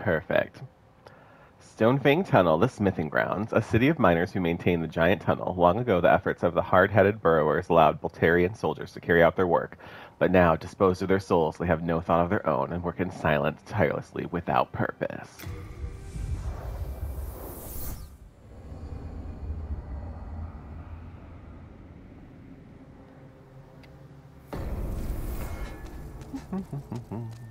Perfect. Stonefang Tunnel, the smithing grounds, a city of miners who maintain the giant tunnel. Long ago, the efforts of the hard-headed burrowers allowed Boletarian soldiers to carry out their work, but now, disposed of their souls, they have no thought of their own and work in silence, tirelessly, without purpose.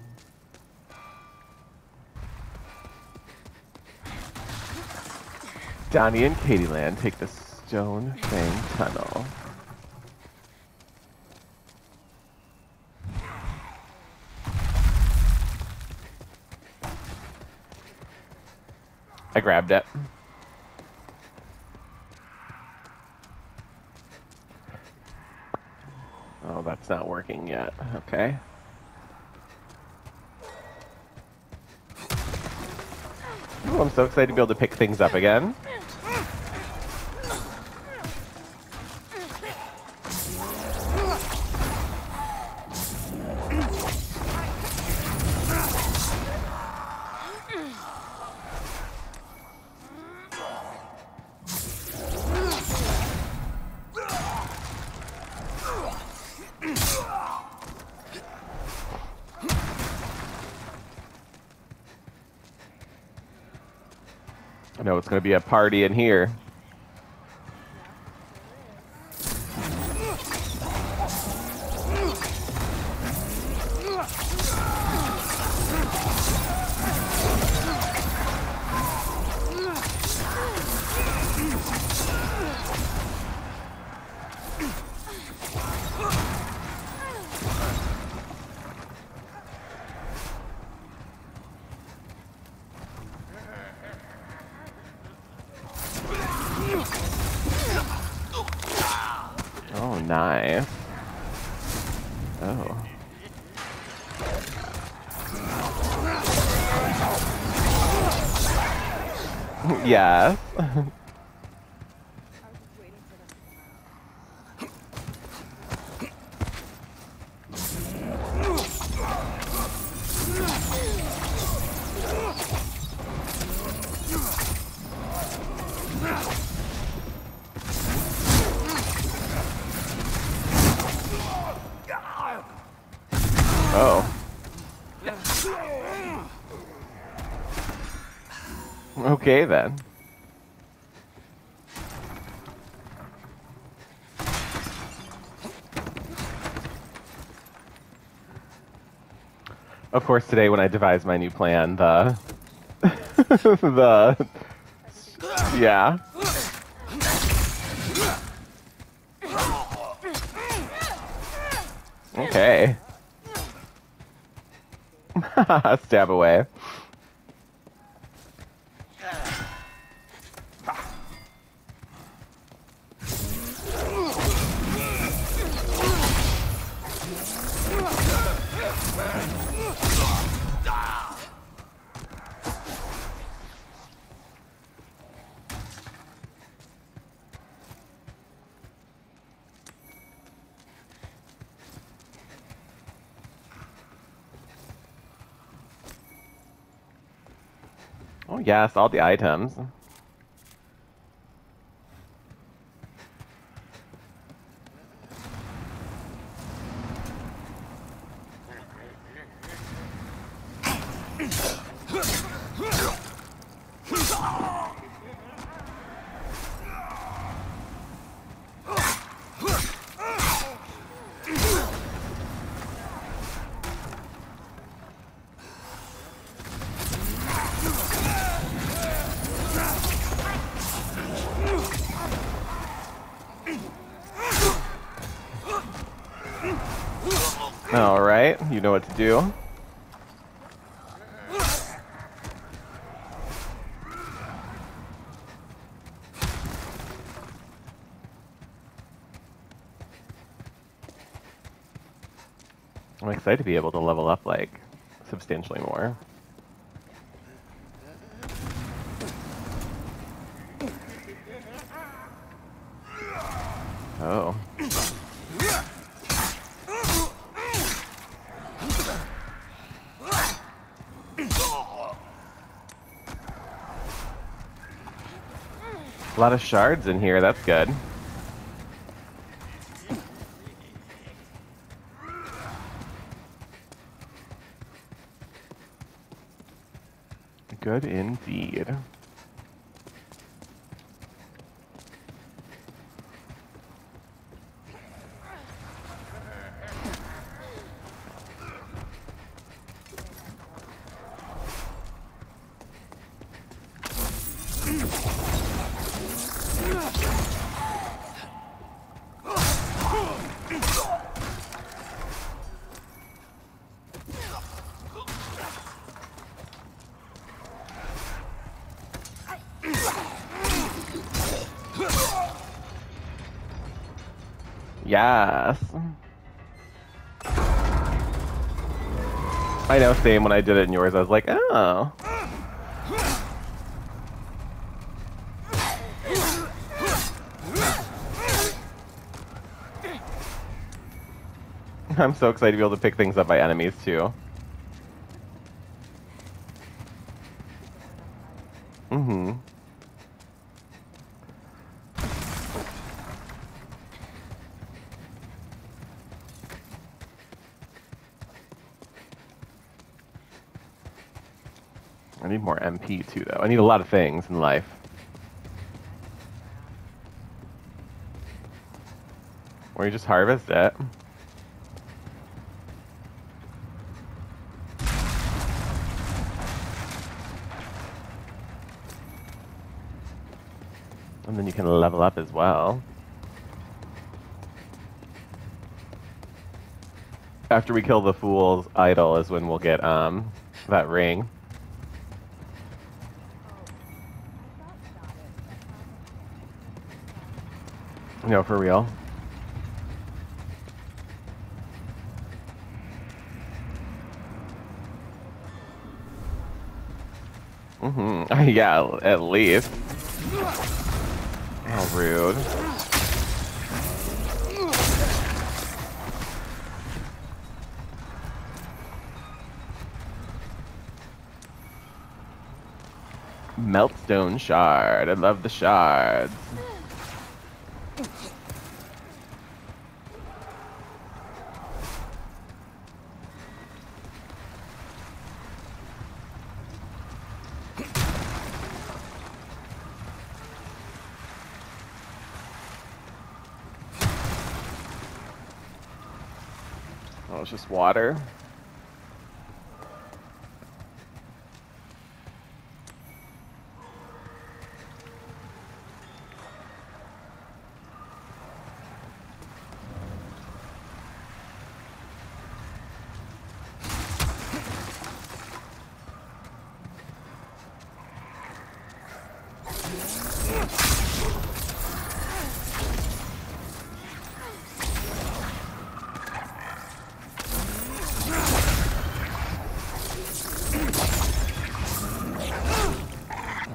Donnie and Katieland take the Stone Fang Tunnel. I grabbed it. Oh, that's not working yet. Okay. Ooh, I'm so excited to be able to pick things up again. To be a party in here. Okay then. Of course, today when I devised my new plan, the the yeah. Okay. Stab away. Oh yes, all the items. All right, you know what to do. I'm excited to be able to level up like substantially more. Oh. A lot of shards in here, that's good. Good indeed. Yes. I know, same when I did it in yours, I was like, oh. I'm so excited to be able to pick things up by enemies too. Mm-hmm. I need more MP too, though. I need a lot of things in life. Or you just harvest it. And then you can level up as well. After we kill the fool's idol is when we'll get um that ring. No, for real. Mm-hmm. yeah, at least. How rude. Meltstone shard. I love the shards. Oh, it's just water.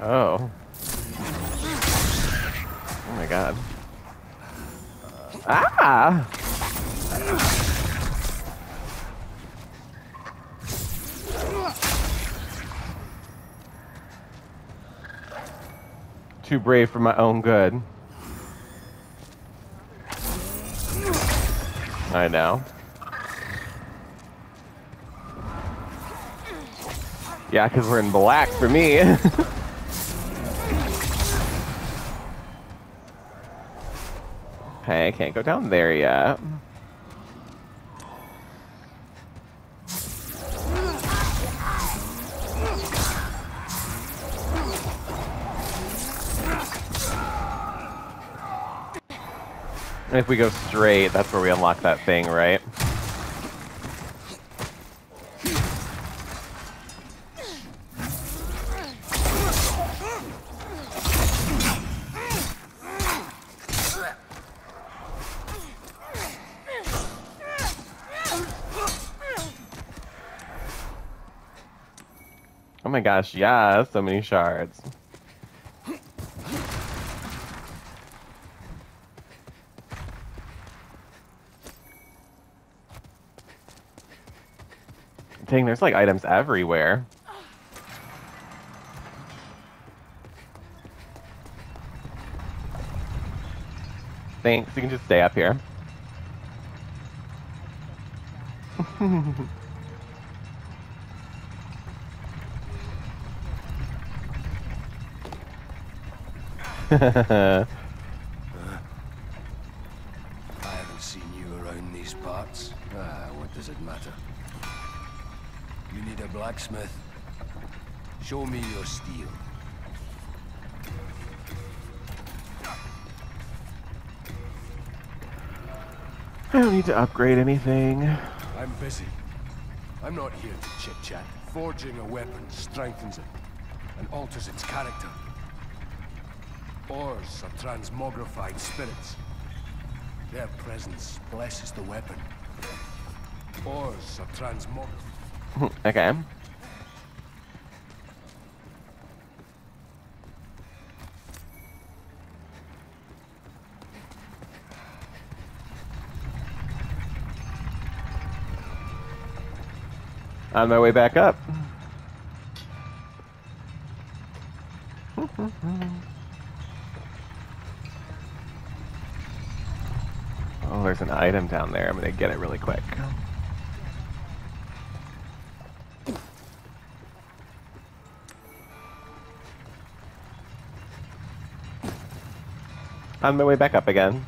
Oh. Oh my god. Ah! Too brave for my own good. I know. Yeah, because we're in black for me. Okay, I can't go down there yet. And if we go straight, that's where we unlock that thing, right? Oh my gosh, yeah, so many shards. Dang, there's like items everywhere. Thanks. You can just stay up here. blacksmith? Show me your steel. I don't need to upgrade anything. I'm busy. I'm not here to chit-chat. Forging a weapon strengthens it and alters its character. Ores are transmogrified spirits. Their presence blesses the weapon. Ores are transmogrified. okay. On my way back up. Oh, there's an item down there. I'm gonna get it really quick. On my way back up again.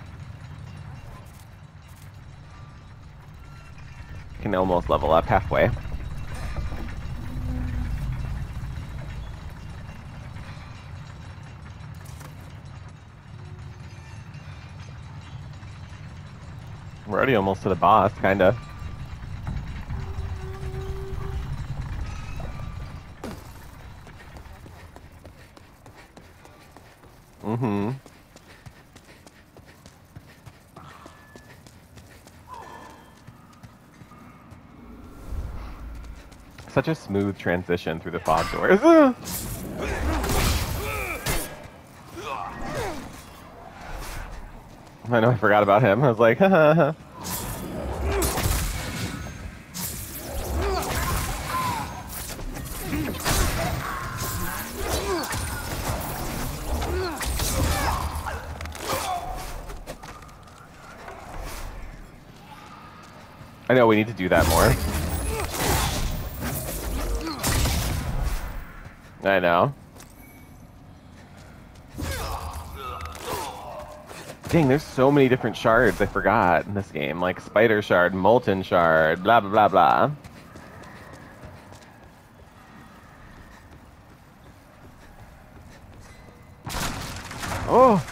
Can almost level up halfway. Already almost to the boss, kinda. Mm-hmm. Such a smooth transition through the fog doors. I know I forgot about him. I was like, know we need to do that more. I know. Dang, there's so many different shards I forgot in this game. Like Spider Shard, Molten Shard, blah blah blah blah. Oh!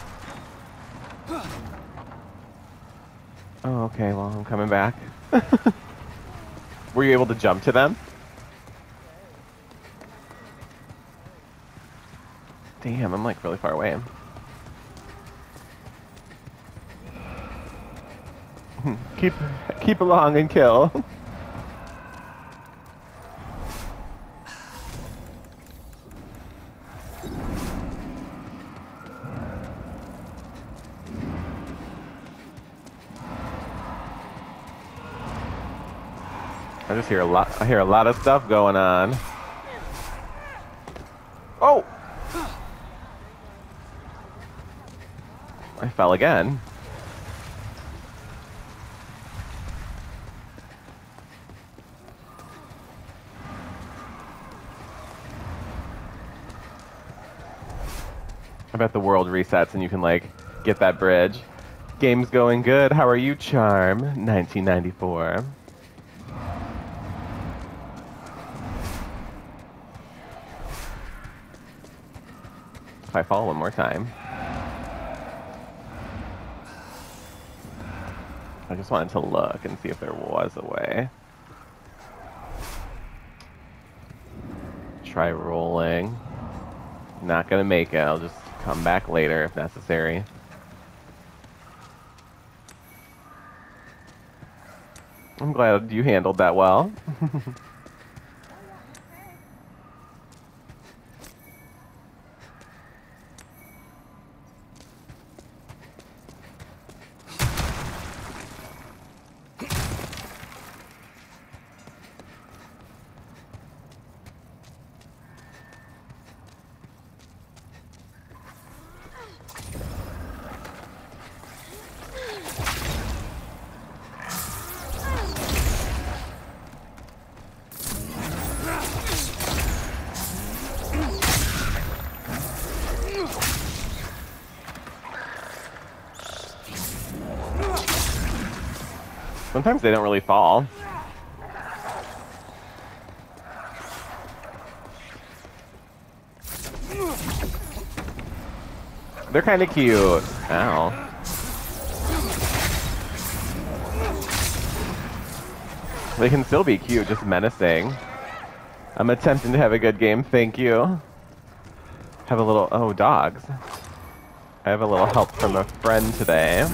Oh, okay, well, I'm coming back. Were you able to jump to them? Damn, I'm like really far away. keep keep along and kill. I just hear a lot I hear a lot of stuff going on. Oh! I fell again. I bet the world resets and you can like get that bridge. Game's going good. How are you, Charm? 1994. If I fall one more time. I just wanted to look and see if there was a way. Try rolling. Not gonna make it. I'll just come back later if necessary. I'm glad you handled that well. Sometimes they don't really fall. They're kind of cute. Ow. They can still be cute, just menacing. I'm attempting to have a good game, thank you. Have a little, oh, dogs. I have a little help from a friend today.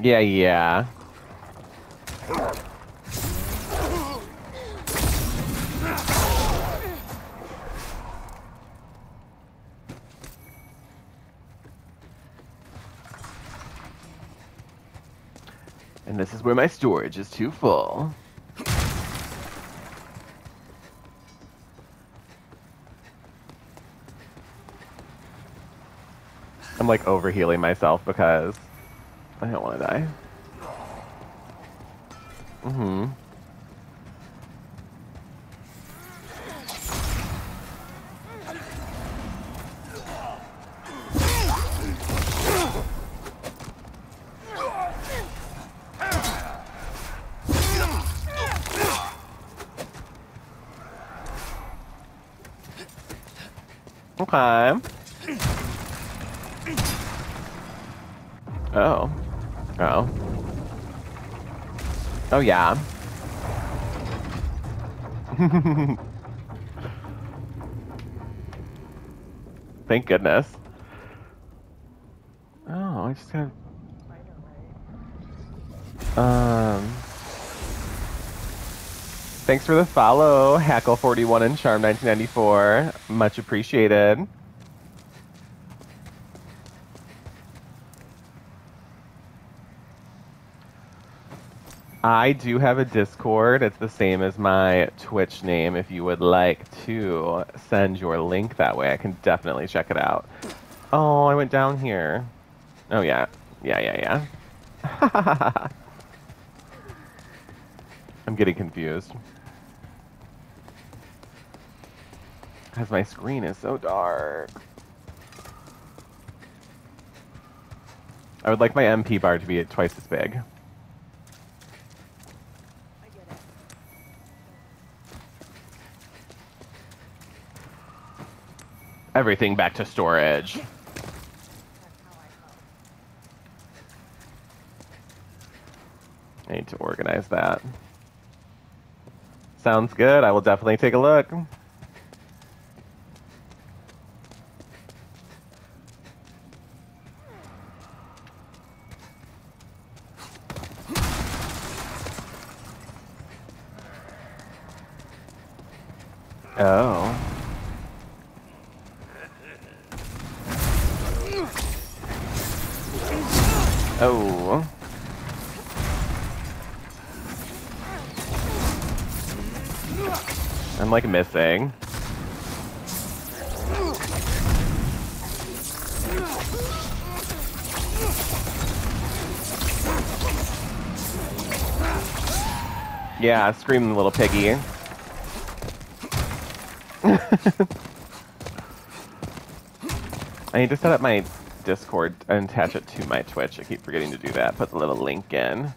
Yeah, yeah. And this is where my storage is too full. I'm like overhealing myself because I don't want to die. Mm-hmm. Okay. Oh. Oh. Oh, yeah. Thank goodness. Oh, I just got... Um... Thanks for the follow, Hackle41 and Charm1994. Much appreciated. I do have a Discord. It's the same as my Twitch name. If you would like to send your link that way, I can definitely check it out. Oh, I went down here. Oh, yeah. Yeah, yeah, yeah. I'm getting confused. Because my screen is so dark. I would like my MP bar to be twice as big. Everything back to storage. I need to organize that. Sounds good. I will definitely take a look. Oh. Oh. I'm like missing. Yeah, scream little piggy. I need to set up my Discord and attach it to my Twitch. I keep forgetting to do that. Put the little link in.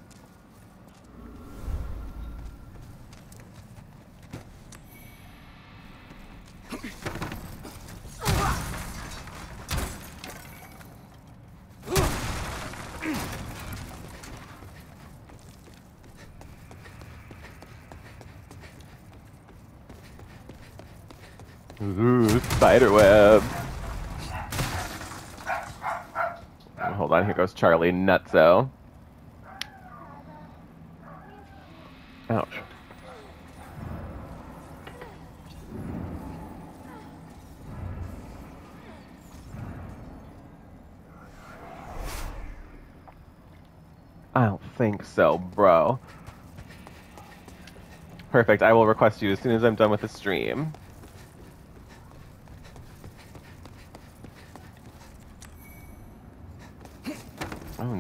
Ooh, spiderweb. Hold on, here goes Charlie Nutso. Ouch. I don't think so, bro. Perfect, I will request you as soon as I'm done with the stream.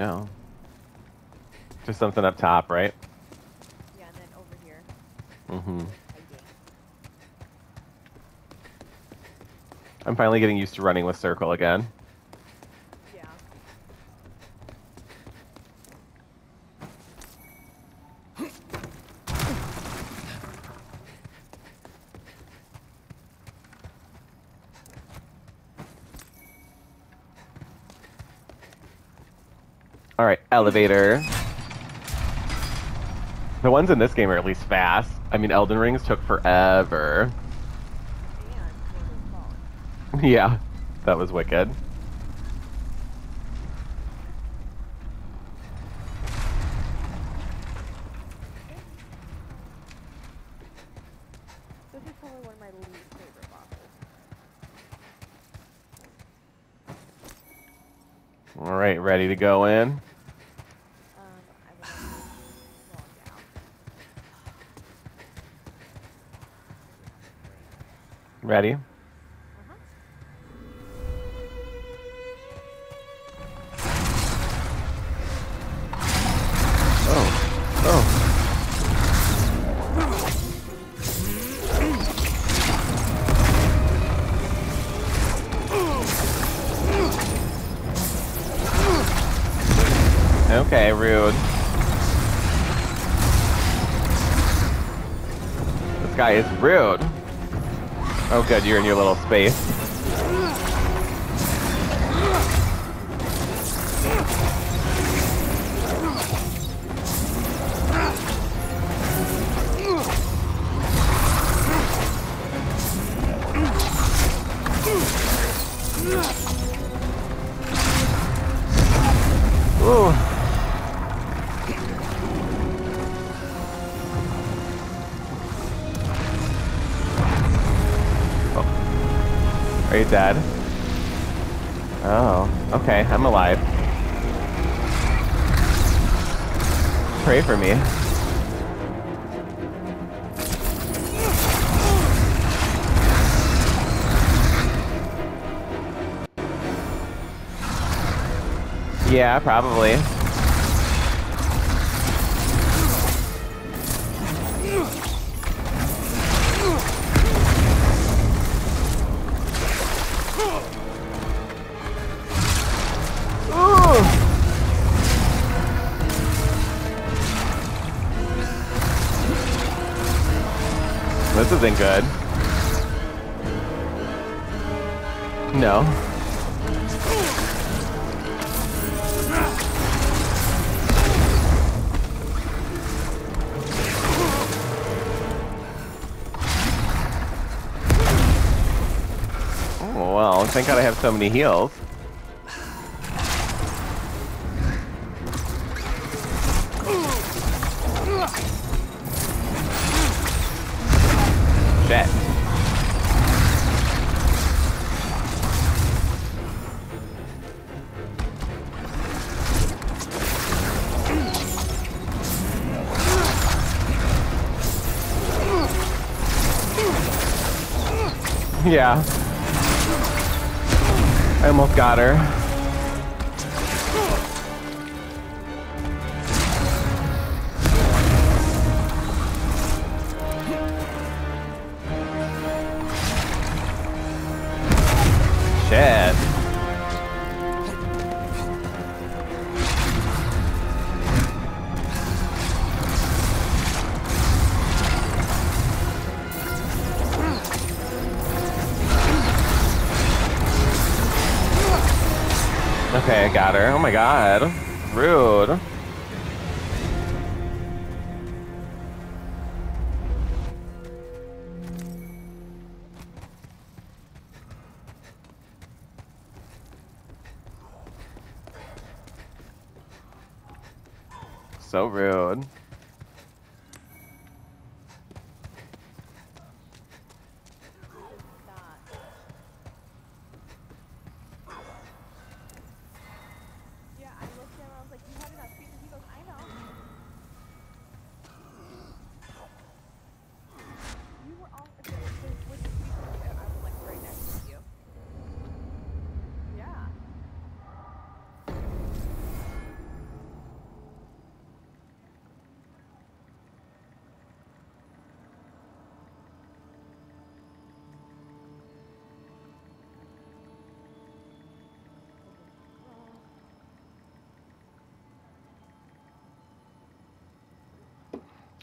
know. Just something up top, right? Yeah, and then over here. Mm-hmm. I'm finally getting used to running with circle again. All right, elevator. The ones in this game are at least fast. I mean, Elden Rings took forever. Yeah, that was wicked. All right, ready to go in. Um, I would like to log out. Ready? You're in your little space. Dead? Oh, okay, I'm alive. Pray for me. Yeah, probably. This isn't good. No. Oh, well, thank God I have so many heals. Yeah. I almost got her. Got her. Oh my god. Rude. So rude.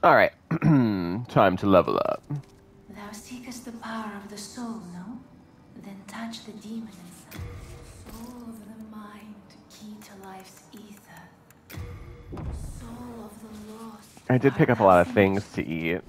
All right, time to level up. Thou seekest the power of the soul, no? Then touch the demon inside. Soul of the mind, key to life's ether. Soul of the lost. I did pick up a lot of things to eat.